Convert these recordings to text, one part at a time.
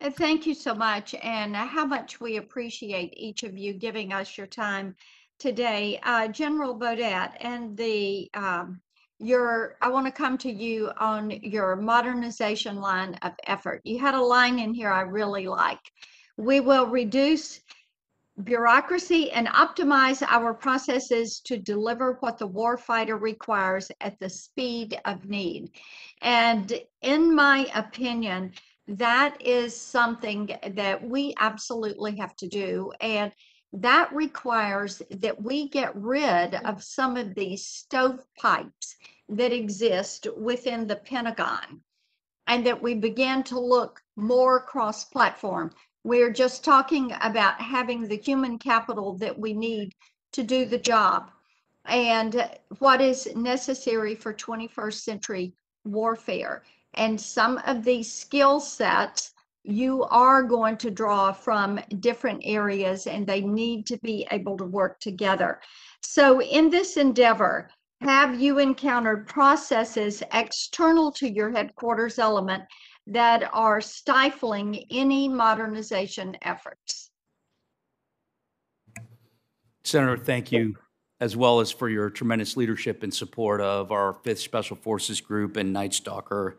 Thank you so much, and uh, how much we appreciate each of you giving us your time today. Uh, General Beaudette, and the um, your I want to come to you on your modernization line of effort. You had a line in here I really like. We will reduce bureaucracy and optimize our processes to deliver what the warfighter requires at the speed of need. And in my opinion, that is something that we absolutely have to do. And that requires that we get rid of some of these stovepipes that exist within the Pentagon and that we begin to look more cross platform. We're just talking about having the human capital that we need to do the job and what is necessary for 21st century warfare. And some of these skill sets you are going to draw from different areas and they need to be able to work together. So, in this endeavor, have you encountered processes external to your headquarters element that are stifling any modernization efforts? Senator, thank you, as well as for your tremendous leadership and support of our 5th Special Forces Group and Night Stalker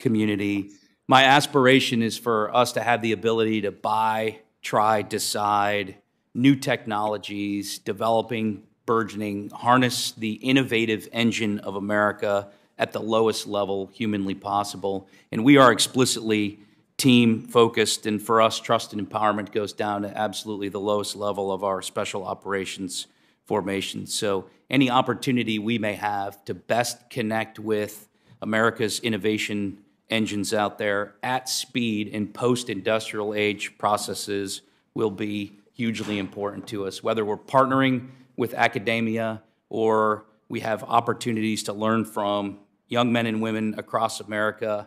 community. My aspiration is for us to have the ability to buy, try, decide new technologies, developing, burgeoning, harness the innovative engine of America at the lowest level humanly possible. And we are explicitly team focused, and for us, trust and empowerment goes down to absolutely the lowest level of our special operations formation. So, any opportunity we may have to best connect with America's innovation engines out there at speed in post industrial age processes will be hugely important to us, whether we're partnering with academia or we have opportunities to learn from young men and women across America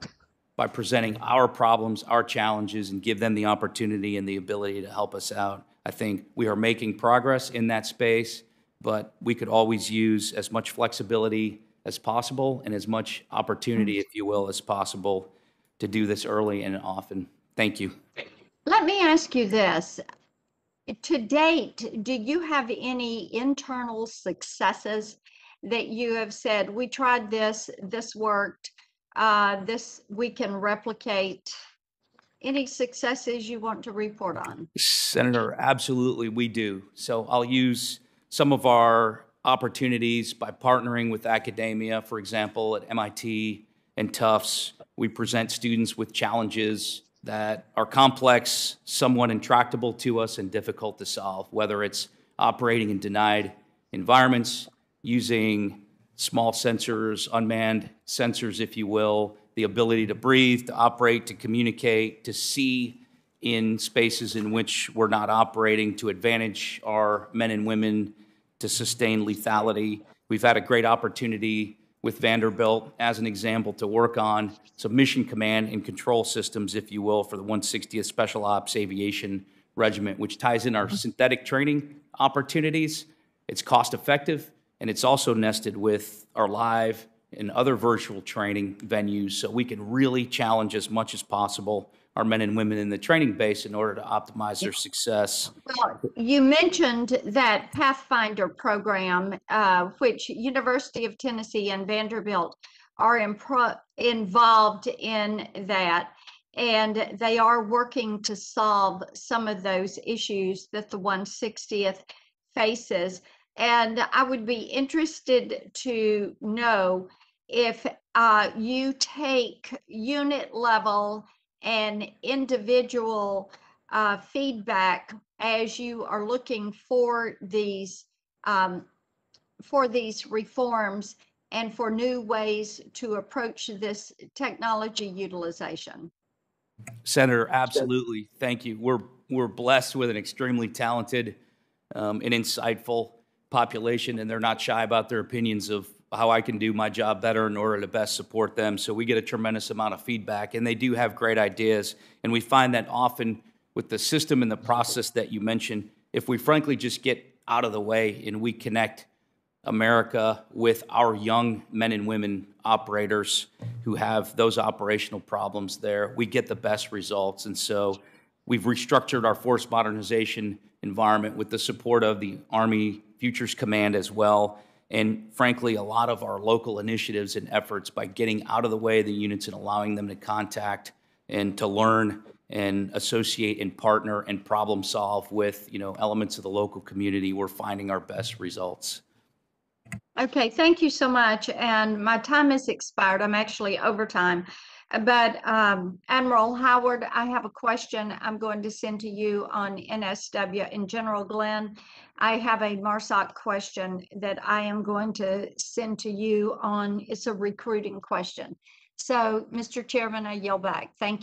by presenting our problems, our challenges, and give them the opportunity and the ability to help us out. I think we are making progress in that space, but we could always use as much flexibility as possible and as much opportunity, if you will, as possible to do this early and often. Thank you. Let me ask you this. To date, do you have any internal successes that you have said, we tried this, this worked, uh, this we can replicate? Any successes you want to report on? Senator, absolutely, we do. So I'll use some of our opportunities by partnering with academia, for example, at MIT and Tufts. We present students with challenges that are complex, somewhat intractable to us, and difficult to solve, whether it's operating in denied environments, using small sensors, unmanned sensors, if you will, the ability to breathe, to operate, to communicate, to see in spaces in which we're not operating, to advantage our men and women to sustain lethality. We've had a great opportunity with Vanderbilt as an example to work on some mission command and control systems, if you will, for the 160th Special Ops Aviation Regiment, which ties in our mm-hmm. synthetic training opportunities. It's cost effective and it's also nested with our live and other virtual training venues so we can really challenge as much as possible our men and women in the training base in order to optimize their success. Well, you mentioned that Pathfinder program, uh, which University of Tennessee and Vanderbilt are impro- involved in that, and they are working to solve some of those issues that the 160th faces. And I would be interested to know if uh, you take unit level and individual uh, feedback as you are looking for these um, for these reforms and for new ways to approach this technology utilization. Senator, absolutely. Thank you. We're we're blessed with an extremely talented um, and insightful population, and they're not shy about their opinions of how I can do my job better in order to best support them. So we get a tremendous amount of feedback, and they do have great ideas. And we find that often with the system and the process that you mentioned, if we frankly just get out of the way and we connect America with our young men and women operators who have those operational problems there, we get the best results. And so we've restructured our force modernization environment with the support of the Army Futures Command as well. And frankly, a lot of our local initiatives and efforts by getting out of the way of the units and allowing them to contact and to learn and associate and partner and problem solve with, you know, elements of the local community, we're finding our best results. Okay, thank you so much. And my time has expired. I'm actually over time. But um, Admiral Howard, I have a question I'm going to send to you on NSW And general. Glynn, I have a MARSOC question that I am going to send to you on, it's a recruiting question. So, Mr. Chairman, I yield back. Thank you.